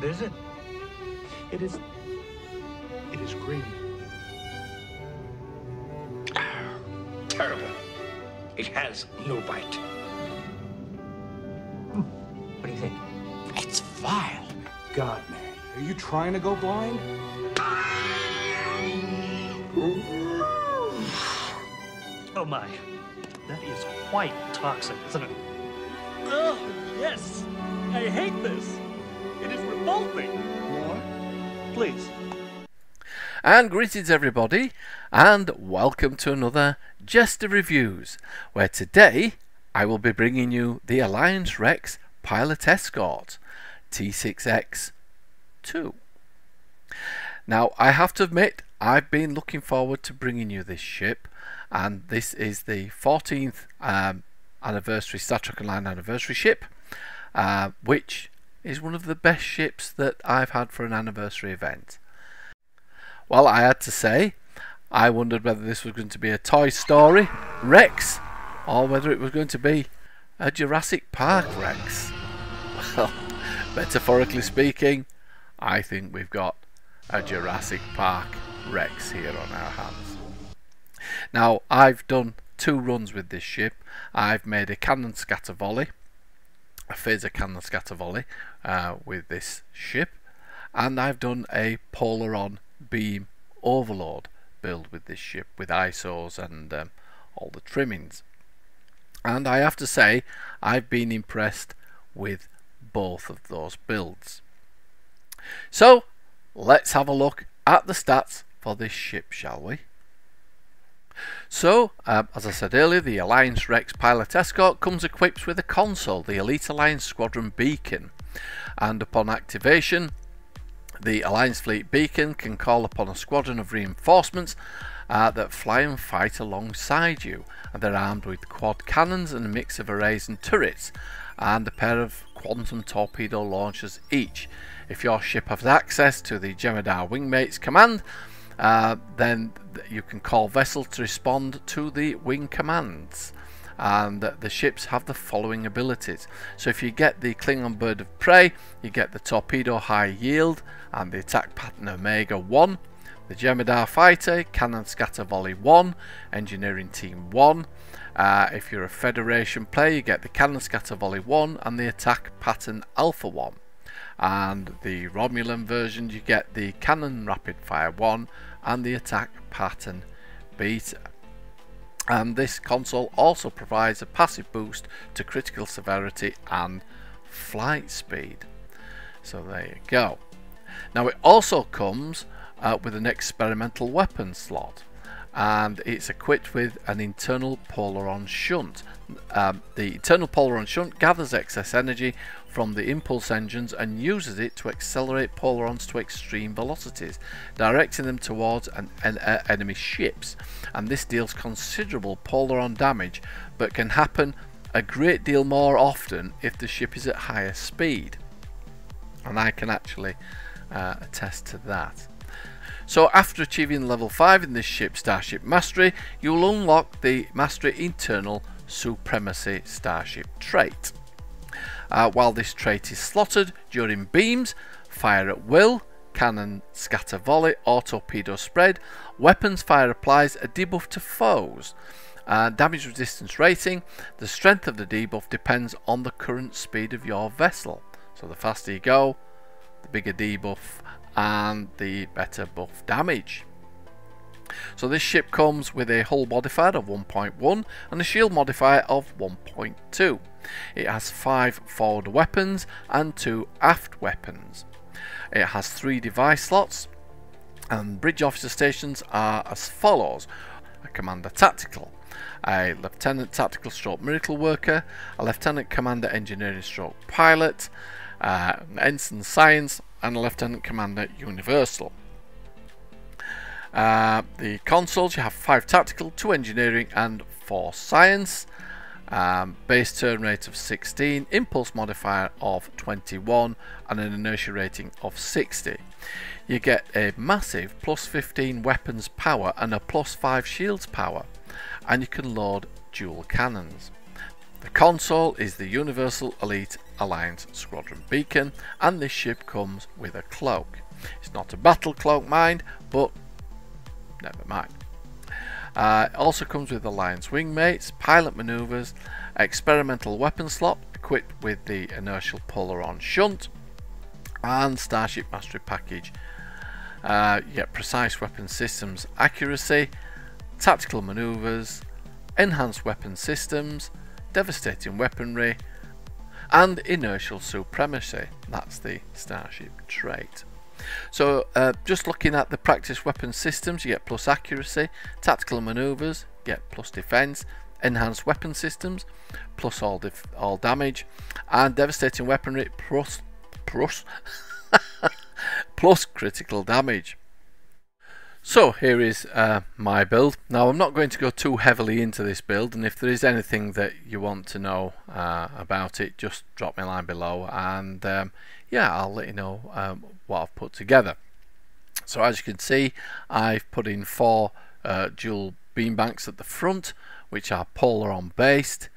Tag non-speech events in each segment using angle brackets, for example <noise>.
What is it? It is. It is green. <sighs> Terrible. It has no bite. Hmm. What do you think? It's vile. God, man. Are you trying to go blind? <sighs> Oh my. That is quite toxic, isn't it? Ugh, yes. I hate this. Please. And greetings everybody, and welcome to another Jester Reviews, where today I will be bringing you the Alliance Rex Pilot Escort T6X 2. Now, I have to admit, I've been looking forward to bringing you this ship, and this is the 14th um, anniversary Star Trek Online anniversary ship, uh, which is one of the best ships that I've had for an anniversary event. Well, I had to say, I wondered whether this was going to be a Toy Story Rex or whether it was going to be a Jurassic Park Rex. Well, <laughs> metaphorically speaking, I think we've got a Jurassic Park Rex here on our hands. Now, I've done two runs with this ship. I've made a cannon scatter volley, a phaser cannon scatter volley uh, with this ship, and I've done a Polaron beam overload build with this ship with ISOs and um, all the trimmings. And I have to say, I've been impressed with both of those builds. So, let's have a look at the stats for this ship, shall we? So, um, as I said earlier, the Alliance Rex Pilot Escort comes equipped with a console, the Elite Alliance Squadron Beacon, and upon activation, the Alliance Fleet Beacon can call upon a squadron of reinforcements uh, that fly and fight alongside you. And they're armed with quad cannons and a mix of arrays and turrets, and a pair of quantum torpedo launchers each. If your ship has access to the Jem'Hadar Wingmates command, uh, then you can call vessels to respond to the wing commands. And the ships have the following abilities. So if you get the Klingon Bird of Prey, you get the Torpedo High Yield and the Attack Pattern Omega 1. The Jem'Hadar Fighter, Cannon Scatter Volley 1, Engineering Team 1. Uh, if you're a Federation player, you get the Cannon Scatter Volley 1 and the Attack Pattern Alpha 1. And the Romulan version, you get the Cannon Rapid Fire 1 and the Attack Pattern Beta. And this console also provides a passive boost to critical severity and flight speed. So there you go. Now it also comes uh, with an experimental weapon slot and it's equipped with an inertial Polaron shunt. Um, the inertial Polaron shunt gathers excess energy from the impulse engines and uses it to accelerate Polarons to extreme velocities, directing them towards an, an uh, enemy ships. And this deals considerable Polaron damage, but can happen a great deal more often if the ship is at higher speed. And I can actually uh, attest to that. So after achieving level 5 in this ship Starship Mastery, you'll unlock the Mastery Inertial Supremacy Starship trait. Uh, while this trait is slotted during beams, fire at will, cannon scatter volley or torpedo spread, weapons fire applies a debuff to foes. Uh, damage resistance rating, the strength of the debuff depends on the current speed of your vessel. So the faster you go, the bigger debuff and the better buff damage. So this ship comes with a hull modifier of 1.1 and a shield modifier of 1.2. It has 5 forward weapons and 2 aft weapons. It has 3 device slots and bridge officer stations are as follows. A Commander Tactical, a Lieutenant Tactical Stroke Miracle Worker, a Lieutenant Commander Engineering Stroke Pilot, uh, Ensign Science and Lieutenant Commander Universal. Uh, the consoles you have 5 tactical, 2 engineering and 4 science. Um, base turn rate of 16, impulse modifier of 21 and an inertia rating of 60. You get a massive plus 15 weapons power and a plus 5 shields power and you can load dual cannons. The console is the Universal Elite Alliance Squadron beacon and this ship comes with a cloak. It's not a battle cloak mind but never mind. Uh, it also comes with Alliance wingmates, pilot maneuvers, experimental weapon slot equipped with the inertial Polaron shunt and Starship Mastery package. Uh, you get precise weapon systems accuracy, tactical maneuvers, enhanced weapon systems, devastating weaponry, and inertial supremacy. That's the Starship trait. So uh, just looking at the practice weapon systems, you get plus accuracy, tactical maneuvers, get plus defense, enhanced weapon systems, plus all all damage, and devastating weaponry plus plus <laughs> plus critical damage. So here is uh, my build. Now I'm not going to go too heavily into this build and if there is anything that you want to know uh, about it just drop me a line below and um, yeah I'll let you know um, what I've put together. So as you can see I've put in four uh, dual beam banks at the front which are Polaron based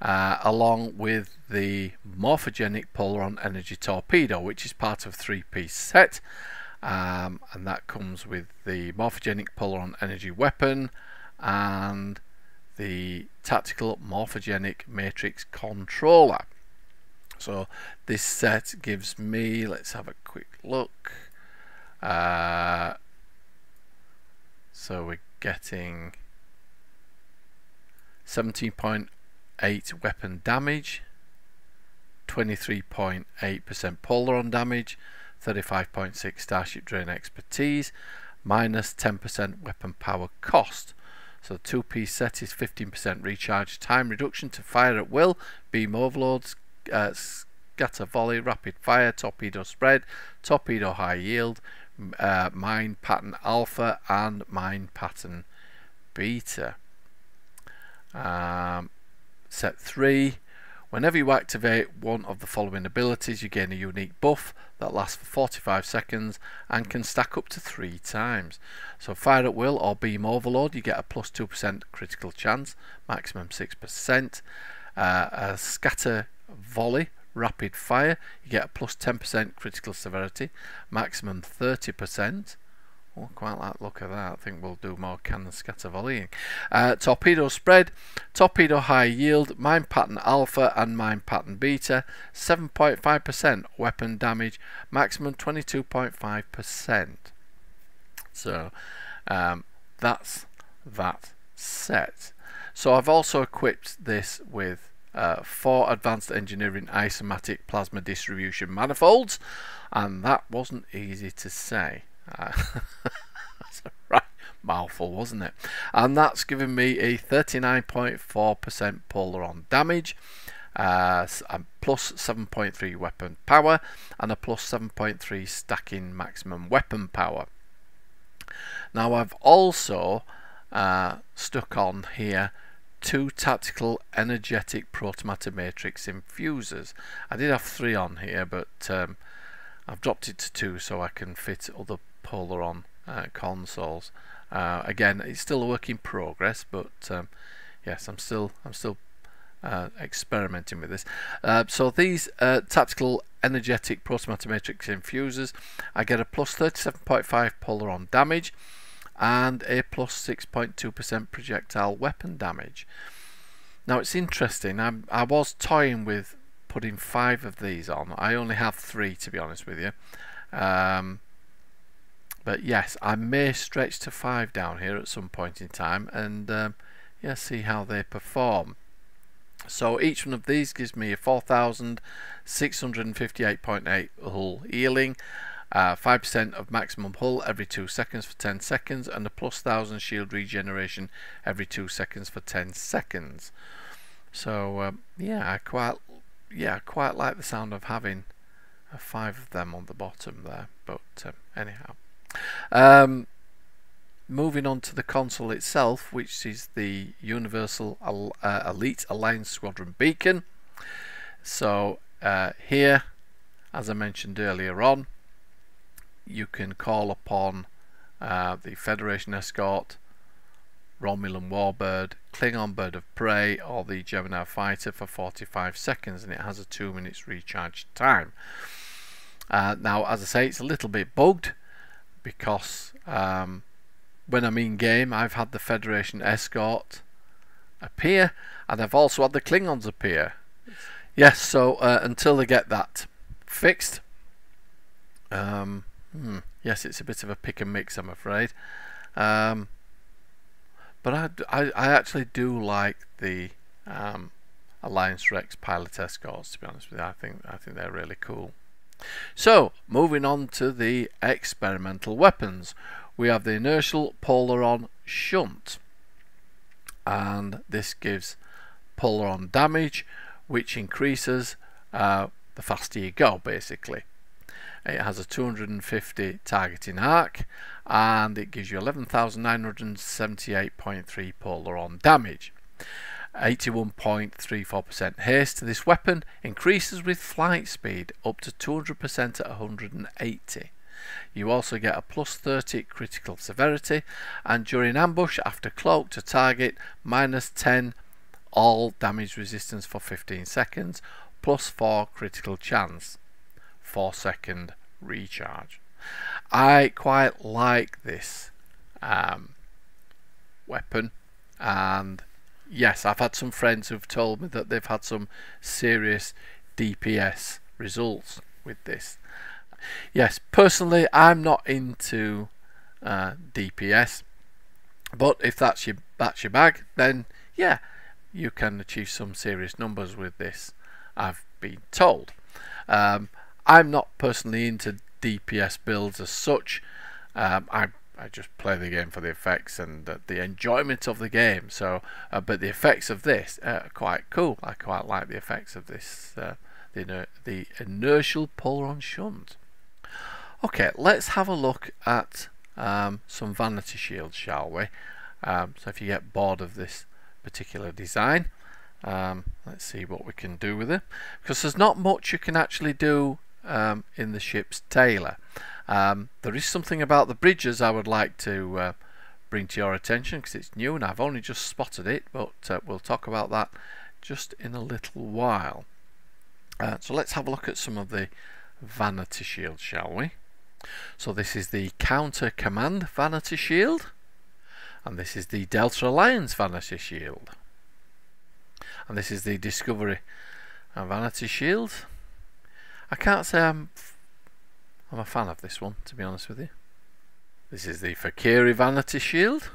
uh, along with the morphogenic Polaron energy torpedo which is part of three-piece set um, and that comes with the morphogenic Polaron energy weapon and the tactical morphogenic matrix controller. So this set gives me let's have a quick look. Uh, so we're getting 17.8 weapon damage 23.8% Polaron damage 35.6 Starship Drain expertise, minus 10% weapon power cost. So the two piece set is 15% recharge time reduction to fire at will, beam overloads, uh, scatter volley, rapid fire, torpedo spread, torpedo high yield, uh, mine pattern alpha, and mine pattern beta. Um, set 3 Whenever you activate one of the following abilities, you gain a unique buff that lasts for 45 seconds and can stack up to three times. So fire at will or beam overload, you get a plus 2% critical chance, maximum 6%. Uh, a scatter volley, rapid fire, you get a plus 10% critical severity, maximum 30%. Oh, quite like look at that. I think we'll do more cannon scatter volleying. Uh, torpedo spread, torpedo high yield, mine pattern alpha and mine pattern beta, 7.5% weapon damage, maximum 22.5%. So um, that's that set. So I've also equipped this with uh, four advanced engineering isomatic plasma distribution manifolds and that wasn't easy to say. Uh, <laughs> that's a right mouthful, wasn't it? And that's given me a 39.4% Polaron damage, uh, plus 7.3 weapon power, and a plus 7.3 stacking maximum weapon power. Now I've also uh, stuck on here two tactical energetic protomatter matrix infusers. I did have three on here, but um, I've dropped it to two so I can fit other Polaron uh, consoles. Uh, again, it's still a work in progress, but um, yes, I'm still I'm still uh, experimenting with this. Uh, so these uh, tactical energetic protomatter matrix infusers, I get a plus 37.5 Polaron damage and a plus 6.2% projectile weapon damage. Now it's interesting. I'm, I was toying with putting five of these on. I only have three to be honest with you. Um, but yes I may stretch to five down here at some point in time and um, yeah see how they perform. So each one of these gives me a 4658.8 hull healing 5% uh, of maximum hull every 2 seconds for 10 seconds and a plus 1000 shield regeneration every 2 seconds for 10 seconds. So um, yeah I quite yeah quite like the sound of having uh, five of them on the bottom there but um, anyhow um, moving on to the console itself, which is the Universal uh, Elite Alliance Squadron Beacon. So uh, here, as I mentioned earlier on, you can call upon uh, the Federation Escort, Romulan Warbird, Klingon Bird of Prey, or the Gemini Fighter for 45 seconds, and it has a 2 minutes recharge time. Uh, now, as I say, it's a little bit bugged because um, when I'm in game, I've had the Federation escort appear, and I've also had the Klingons appear. Yes, so uh, until they get that fixed, um, hmm, yes, it's a bit of a pick and mix, I'm afraid. Um, but I, I, I, actually do like the um, Alliance Rex pilot escorts. To be honest with you, I think I think they're really cool. So, moving on to the experimental weapons, we have the inertial Polaron shunt, and this gives Polaron damage, which increases uh, the faster you go, basically. It has a 250 targeting arc and it gives you 11,978.3 Polaron damage. 81.34% haste to this weapon increases with flight speed up to 200% at 180. You also get a plus 30 critical severity and during ambush after cloak to target minus 10 all damage resistance for 15 seconds plus 4 critical chance 4 second recharge. I quite like this um, weapon and yes I've had some friends who've told me that they've had some serious DPS results with this. Yes personally I'm not into uh, DPS but if that's your that's your bag then yeah you can achieve some serious numbers with this I've been told. Um, I'm not personally into DPS builds as such. Um, I I just play the game for the effects and uh, the enjoyment of the game. So, uh, but the effects of this are quite cool. I quite like the effects of this, uh, the the inertial Polaron shunt. Okay, let's have a look at um, some vanity shields, shall we? Um, so if you get bored of this particular design, um, let's see what we can do with it. Because there's not much you can actually do um, in the ship's tailor. Um, there is something about the bridges I would like to uh, bring to your attention because it's new and I've only just spotted it, but uh, we'll talk about that just in a little while. Uh, so let's have a look at some of the vanity shields, shall we? So this is the Counter Command Vanity Shield, and this is the Delta Alliance Vanity Shield, and this is the Discovery Vanity Shield. I can't say I'm I'm a fan of this one, to be honest with you. This is the Fek'Ihri Vanity Shield.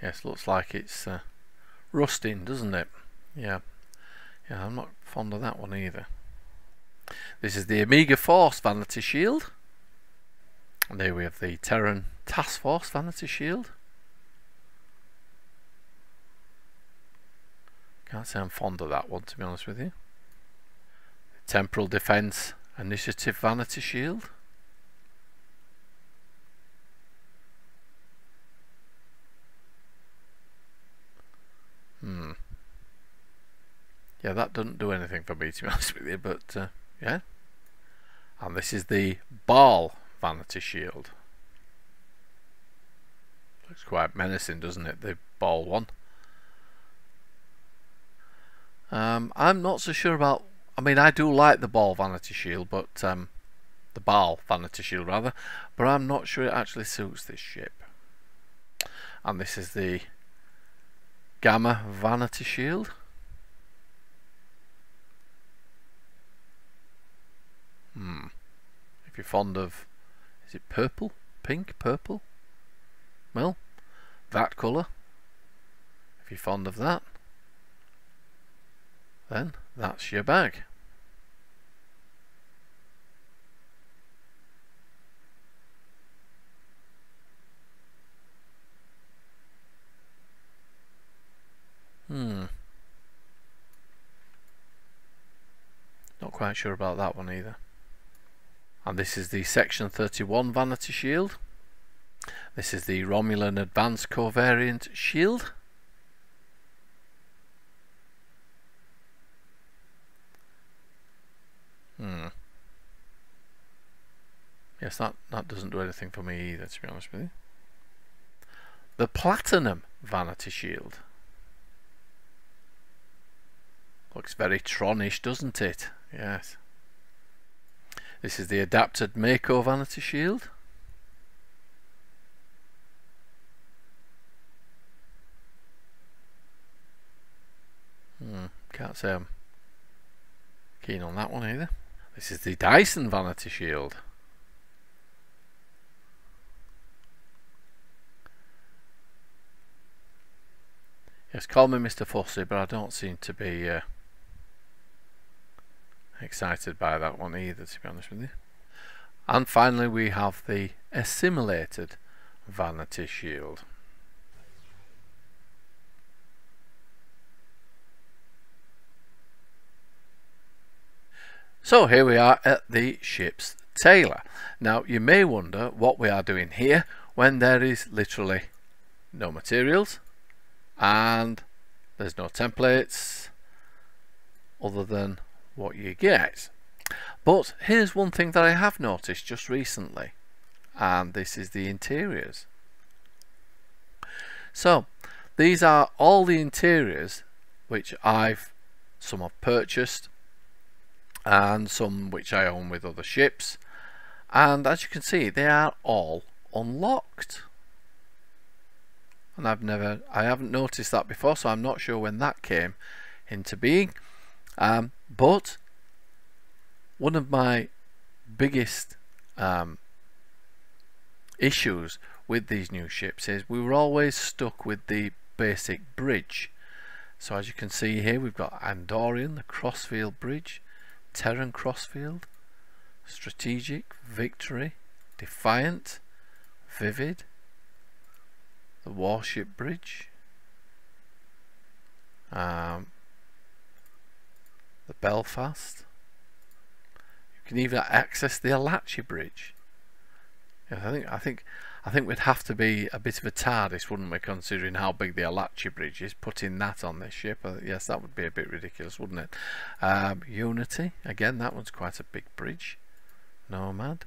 Yes, looks like it's uh, rusting, doesn't it? Yeah. Yeah, I'm not fond of that one either. This is the Omega Force Vanity Shield. And there we have the Terran Task Force Vanity Shield. Can't say I'm fond of that one to be honest with you. Temporal Defense Initiative Vanity Shield. Hmm. Yeah, that doesn't do anything for me to be <laughs> honest with you, but uh, yeah. And this is the Ball Vanity Shield. Looks quite menacing, doesn't it? The Ball one. Um, I'm not so sure about I mean, I do like the ball Vanity Shield, but um, the ball Vanity Shield rather, but I'm not sure it actually suits this ship. And this is the Gamma Vanity Shield. Hmm. If you're fond of, is it purple, pink, purple? Well, that colour. If you're fond of that, then that's your bag. Hmm. Not quite sure about that one either. And this is the Section 31 Vanity Shield. This is the Romulan Advanced Covariant Shield. Hmm. Yes, that, that doesn't do anything for me either, to be honest with you. the Platinum Vanity Shield. Looks very Tronish, doesn't it? Yes. This is the adapted MACO Vanity Shield. Hmm, can't say I'm keen on that one either. This is the Dyson Vanity Shield. Yes, call me Mr. Fussy, but I don't seem to be uh, excited by that one either, to be honest with you. And finally, we have the assimilated Vanity Shield. So here we are at the ship's tailor. Now you may wonder what we are doing here when there is literally no materials and there's no templates other than what you get. But here's one thing that I have noticed just recently and this is the interiors. So these are all the interiors which I've some have purchased and some which I own with other ships and as you can see they are all unlocked and I've never I haven't noticed that before so I'm not sure when that came into being um, but one of my biggest um, issues with these new ships is we were always stuck with the basic bridge. So as you can see here we've got Andorian the Crossfield bridge Terran Crossfield, Strategic, Victory, Defiant, Vivid, the Warship Bridge, um, the Belfast. You can even access the Alatchi Bridge. Yeah, I think I think I think we'd have to be a bit of a TARDIS, wouldn't we, considering how big the Alatchi Bridge is, putting that on this ship. Uh, yes, that would be a bit ridiculous, wouldn't it? Um, Unity, again, that one's quite a big bridge. Nomad.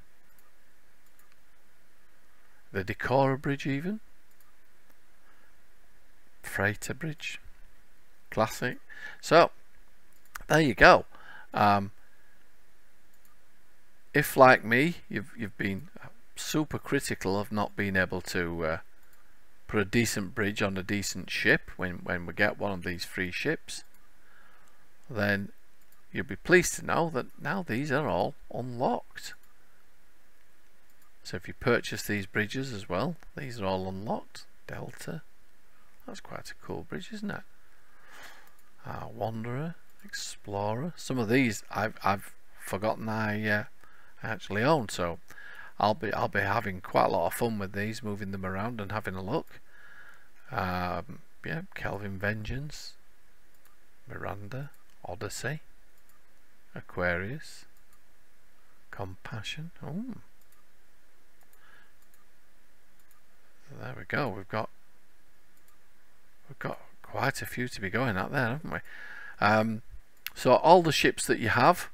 The Decora Bridge, even. Freighter Bridge. Classic. So, there you go. Um, if, like me, you've, you've been super critical of not being able to uh, put a decent bridge on a decent ship when, when we get one of these free ships then you'll be pleased to know that now these are all unlocked. So if you purchase these bridges as well these are all unlocked. Delta. That's quite a cool bridge isn't it? Uh, Wanderer Explorer some of these I've, I've forgotten I uh, actually own so I'll be I'll be having quite a lot of fun with these, moving them around and having a look. Um, yeah, Kelvin Vengeance, Miranda, Odyssey, Aquarius, Compassion. Oh. There we go. We've got we've got quite a few to be going at there, haven't we? Um, so all the ships that you have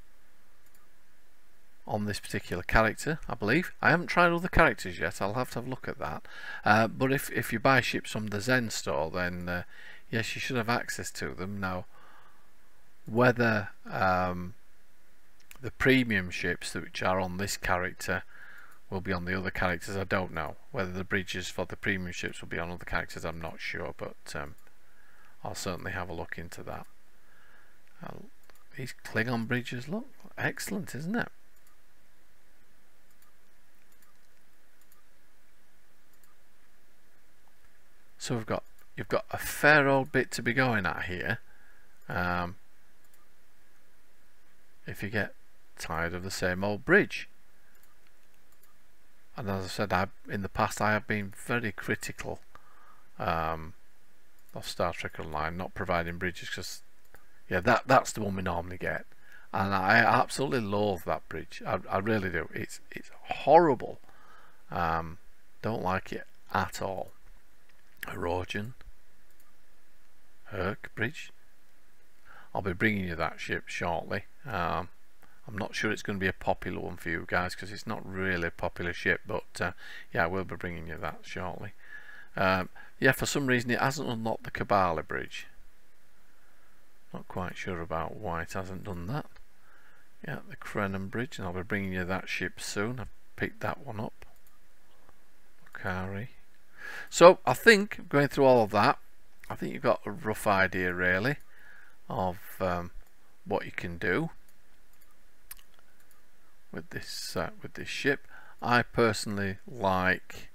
on this particular character, I believe. I haven't tried the characters yet, I'll have to have a look at that. Uh, but if, if you buy ships from the Zen store, then uh, yes, you should have access to them. Now, whether um, the premium ships which are on this character will be on the other characters, I don't know. Whether the bridges for the premium ships will be on other characters, I'm not sure, but um, I'll certainly have a look into that. These Klingon bridges look excellent, isn't it? So we've got you've got a fair old bit to be going at here. Um, if you get tired of the same old bridge. And as I said, I, in the past I have been very critical um, of Star Trek Online not providing bridges because yeah, that that's the one we normally get, and I absolutely loathe that bridge. I, I really do. It's it's horrible. Um, don't like it at all. Erosion, Herc Bridge. I'll be bringing you that ship shortly. Um, I'm not sure it's going to be a popular one for you guys because it's not really a popular ship, but uh, yeah, I will be bringing you that shortly. Um, Yeah, for some reason it hasn't unlocked the Kabbalah bridge. Not quite sure about why it hasn't done that. Yeah, the Krenim bridge, and I'll be bringing you that ship soon. I've picked that one up. Kari. So, I think, going through all of that, I think you've got a rough idea, really, of um, what you can do with this uh, with this ship. I personally like.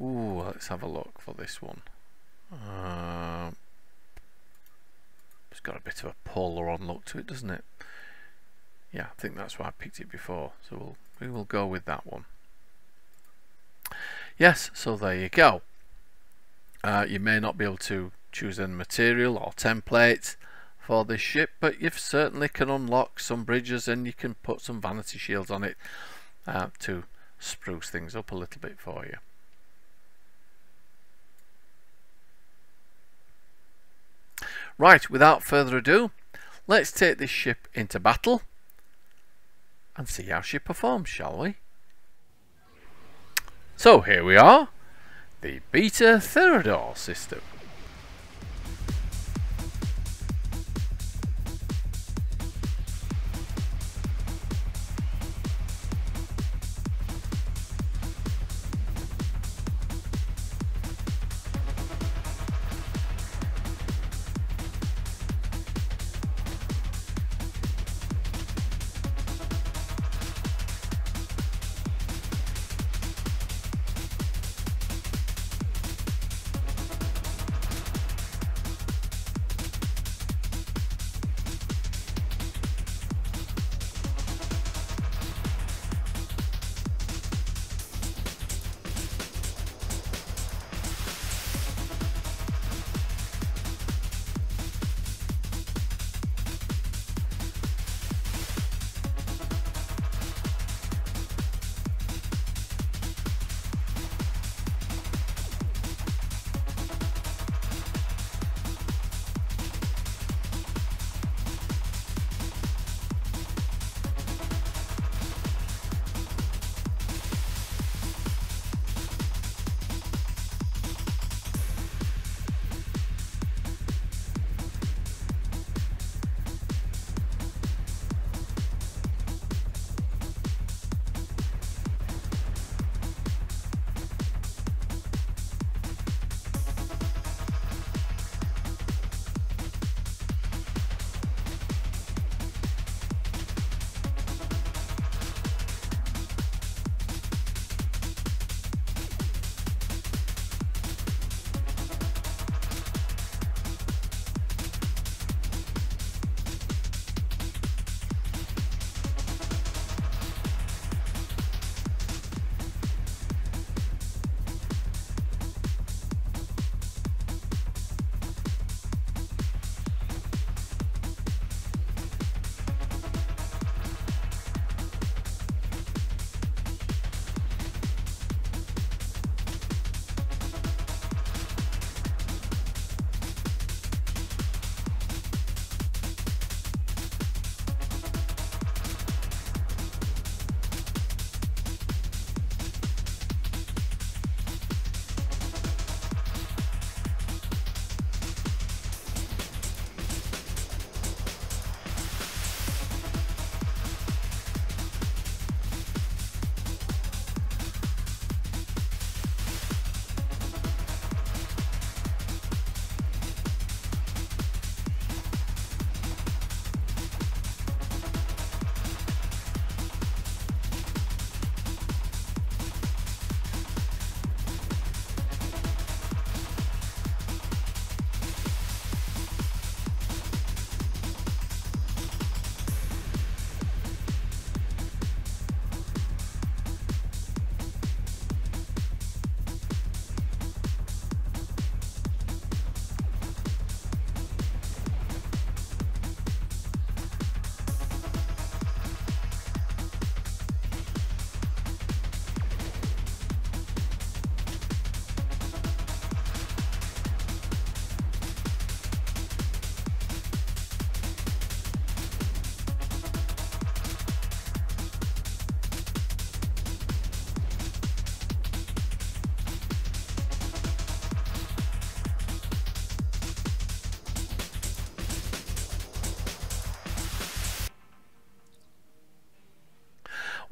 Ooh, let's have a look for this one. Um, got a bit of a Polaron look to it, doesn't it? Yeah, I think that's why I picked it before. So we'll, we will go with that one. Yes, so there you go. Uh, you may not be able to choose any material or template for this ship, but you certainly can unlock some bridges and you can put some vanity shields on it uh, to spruce things up a little bit for you. Right, without further ado, let's take this ship into battle and see how she performs, shall we? So here we are, the Beta Thoridor system.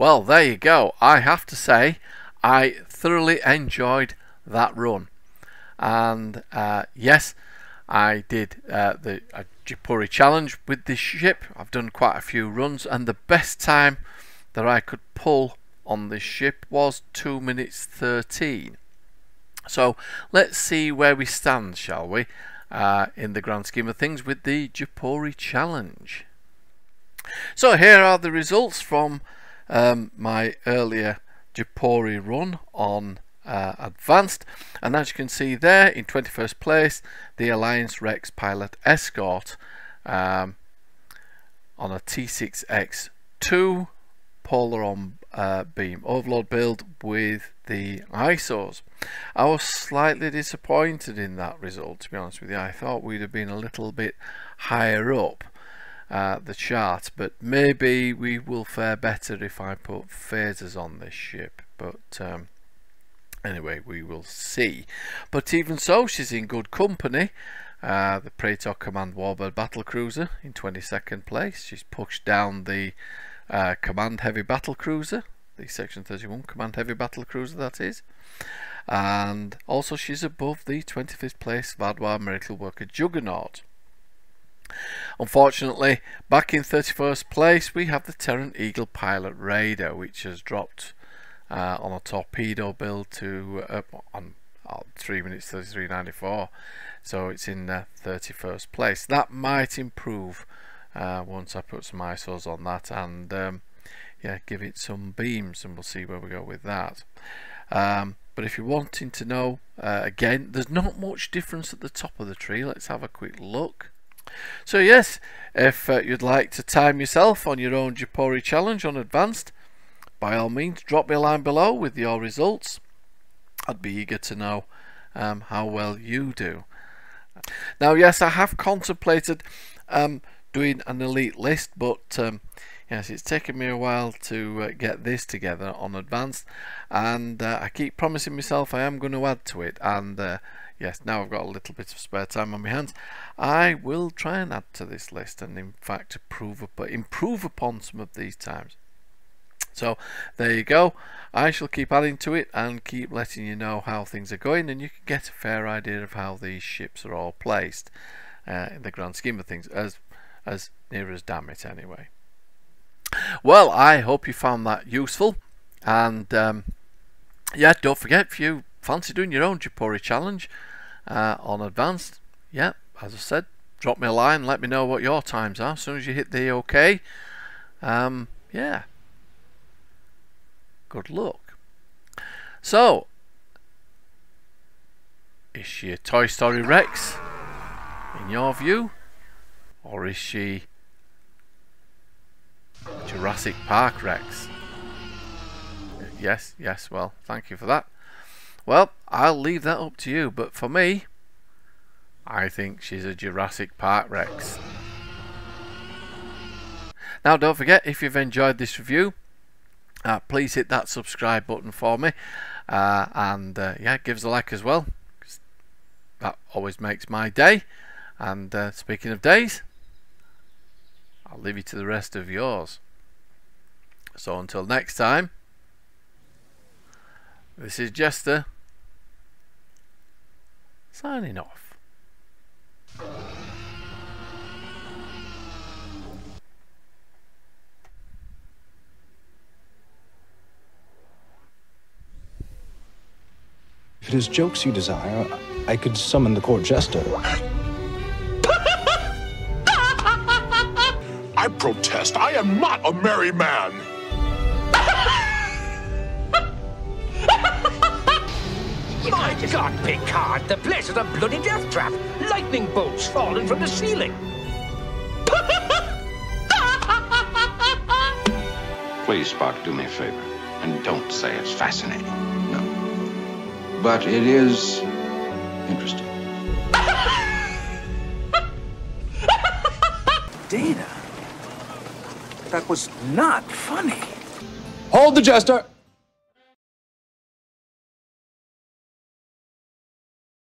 Well, there you go. I have to say, I thoroughly enjoyed that run. And uh, yes, I did uh, the uh, Japori challenge with this ship. I've done quite a few runs, and the best time that I could pull on this ship was 2 minutes 13. So let's see where we stand, shall we, uh, in the grand scheme of things with the Japori challenge. So here are the results from um, my earlier Japori run on uh, advanced and as you can see there in 21st place the Alliance Rex Pilot Escort um, on a T6X2 Polaron uh, beam overload build with the ISOs. I was slightly disappointed in that result to be honest with you. I thought we'd have been a little bit higher up uh, the chart but maybe we will fare better if I put phasers on this ship but um, anyway we will see. But even so she's in good company. Uh, the Praetor Command Warbird Battle Cruiser in 22nd place. She's pushed down the uh, Command Heavy Battle Cruiser the Section 31 Command Heavy Battle Cruiser that is. And also she's above the 25th place Vaadwaur Miracle Worker Juggernaut Unfortunately, back in 31st place, we have the Terran Eagle Pilot Raider, which has dropped uh, on a torpedo build to uh, on uh, 3 minutes 33.94. So it's in uh, 31st place. That might improve uh, once I put some ISOs on that and um, yeah, give it some beams, and we'll see where we go with that. Um, but if you're wanting to know, uh, again, there's not much difference at the top of the tree. Let's have a quick look. So yes, if uh, you'd like to time yourself on your own Japori challenge on advanced, by all means drop me a line below with your results. I'd be eager to know um, how well you do. Now yes, I have contemplated um, doing an elite list, but um, yes, it's taken me a while to uh, get this together on advanced, and uh, I keep promising myself I am going to add to it, and uh, yes, now I've got a little bit of spare time on my hands, I will try and add to this list and in fact improve, up, improve upon some of these times. So there you go. I shall keep adding to it and keep letting you know how things are going and you can get a fair idea of how these ships are all placed uh, in the grand scheme of things as as near as damn it anyway. Well, I hope you found that useful and um, yeah, don't forget if you fancy doing your own Japori challenge, uh, on advanced. Yeah as I said drop me a line let me know what your times are as soon as you hit the OK um, yeah. Good luck. So is she a Toy Story Rex in your view? Or is she Jurassic Park Rex? Yes yes well thank you for that well, I'll leave that up to you, but for me, I think she's a Jurassic Park Rex. Now, don't forget, if you've enjoyed this review, uh, please hit that subscribe button for me. Uh, and uh, yeah, give us a like as well. That always makes my day. And uh, speaking of days, I'll leave you to the rest of yours. So until next time, this is Jester signing off. If it is jokes you desire, I could summon the court jester. <laughs> I protest. I am not a merry man. My God, Picard, the place is a bloody death trap. Lightning bolts falling from the ceiling. <laughs> Please, Spock, do me a favor. And don't say it's fascinating. No. But it is interesting. <laughs> Data. That was not funny. Hold the jester!